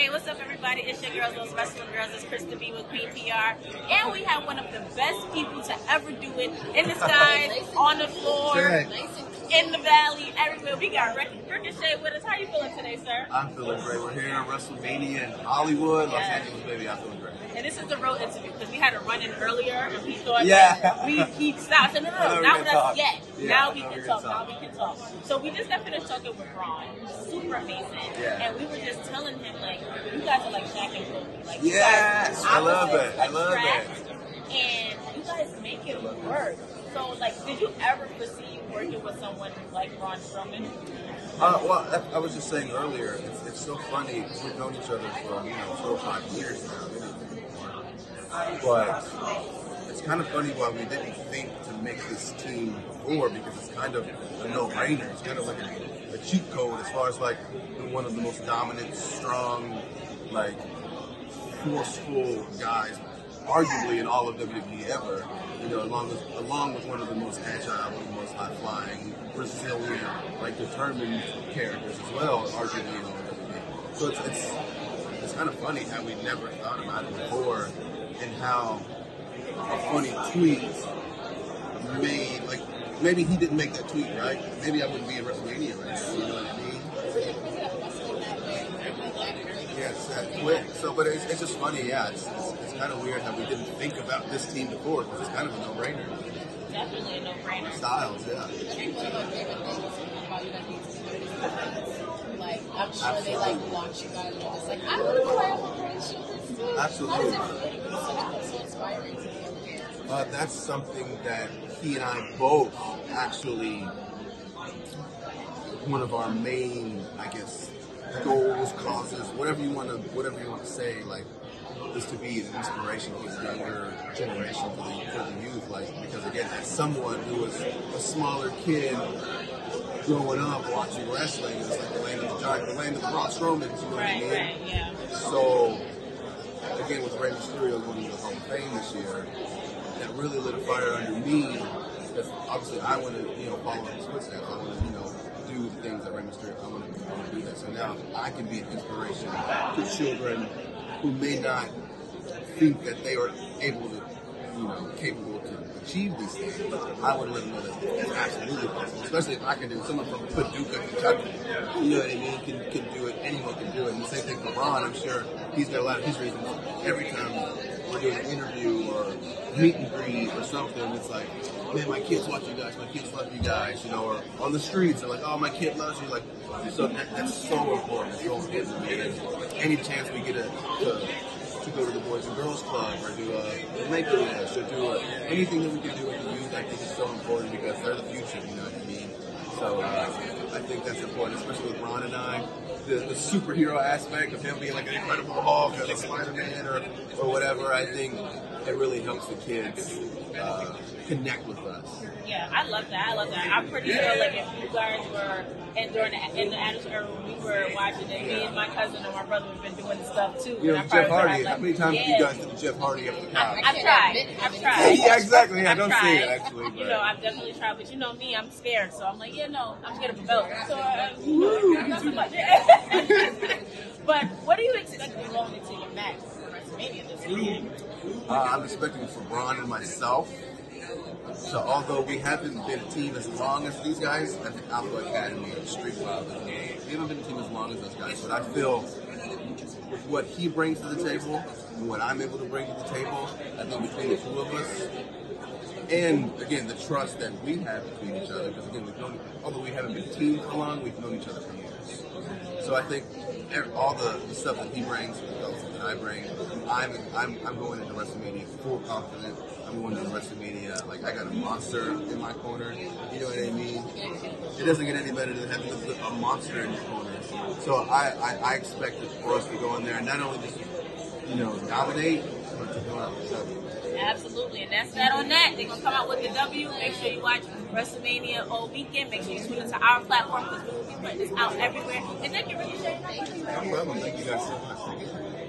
Hey, what's up, everybody? It's your girls, those wrestling girls. It's Krista B with Queen PR, and we have one of the best people to ever do it in the skies, on the floor, in the valley, everywhere. We got Rick- Ricochet with us. How you feeling today, sir? I'm feeling great. We're here in WrestleMania in Hollywood, Los Yeah. Angeles, baby. I'm feeling great. And this is the real interview because we had a run in earlier, and we thought Yeah. we he stopped. No, no, no, not with us yet. Yeah, now we can we talk. Now we can talk. So we just got finished talking with Braun. Super amazing. Yeah. And we were just telling him like, you guys are like Shaq and Kobe. Like, Yes, guys I love it. I love it. And guys make it work. So like, did you ever foresee working with someone like Braun Strowman? Uh, well, I, I was just saying earlier, it's, it's so funny. We've known each other for, you know, four or five years now. But it's kind of funny why we didn't think to make this team before because it's kind of a no-brainer. It's kind of like a, a cheat code as far as like one of the most dominant, strong, like forceful guys, arguably in all of WWE ever. You know, along with along with one of the most agile, one of the most high flying, resilient, like determined characters as well, arguably in all of WWE. So it's it's it's kind of funny how we never thought about it before, and how a funny tweet made like maybe he didn't make that tweet right. Maybe I wouldn't be in WrestleMania right now. You know what I mean? Yes, that quick. So, but it's, it's just funny. Yeah, it's, it's kind of weird how we didn't think about this team before because it's kind of a no-brainer. Definitely a no-brainer. Styles, yeah. Like, I'm sure they like launch you guys and it's like, I want to try out my great shoes too. Absolutely. How does it feel? So that was so inspiring to. Uh, that's something that he and I both actually one of our main, I guess, goals, causes, whatever you want to, whatever you want to say, like, is to be an inspiration for the younger generation, for the, for the youth. Like, because again, as someone who was a smaller kid growing up watching wrestling, it's like the land of the giant, the land of the Braun Strowmans. You know what I mean? right, yeah. So, again, with Rey Mysterio going to the Hall of Fame this year, that really lit a fire under me. Because obviously, I want to, you know, follow in his footsteps. I want to, you know, do the things that Rey Mysterio. I want to, I want to do that. So now I can be an inspiration to children who may not think that they are able to, you know, capable to achieve these things. I to let them know that it's absolutely possible. Especially if I can do it. Someone from Paducah, Kentucky, you know what I mean, can, can do it. Anyone can do it. And the same thing for Braun. I'm sure he's got a lot of his reasons. Every time we're doing an interview or meet and greet or something, it's like, man, my kids watch you guys. My kids love you guys. You know, or on the streets, they're like, oh, my kid loves you. Like, so that, that's so important. It's so important any chance we get a, to to go to the Boys and Girls Club or do a makeup dance or do a, anything that we can do with the youth, I think is so important because they're the future, you know what I mean? So uh, think that's important, especially with Braun and I. The, the superhero aspect of him being like an Incredible Hulk or like Spider-Man or, or whatever, I think it really helps the kids uh, connect with us. Yeah, I love that. I love that. I'm pretty sure, like, if you guys were in during the, in the Attitude Era when we were watching it, me and my cousin and my brother have been doing stuff too. You know, Jeff Hardy, how many times yeah. have you guys did Jeff Hardy up the couch? I've tried. I've tried. Yeah, exactly. I don't see it actually. You know, I've definitely tried, but you know me, I'm scared. So I'm like, yeah, no, I'm scared of a belt. So, uh, not so much. but what are you expecting going into your match for WrestleMania this year? Uh, I'm expecting for Braun and myself. So although we haven't been a team as long as these guys, at the Alpha Academy or Street Fighter, we haven't been a team as long as those guys. But I feel with what he brings to the table and what I'm able to bring to the table, I think between the two of us, and again the trust that we have between each other, because again we've known, although we haven't been a team for long, we've known each other for years. So I think all the, the stuff that he brings, that I bring, I'm I'm I'm going into WrestleMania full confident. I'm going into WrestleMania like I got a monster in my corner. You know what I mean? It doesn't get any better than having a, monster in your corner. So I, I I expect for us to go in there and not only just you know dominate, but to go out W. Absolutely, and that's that on that. They're gonna come out with the W. Make sure you watch WrestleMania all weekend. Make sure you tune into our platform because we will be putting this out everywhere. And thank you, Ricochet. No problem. Thank you guys so much.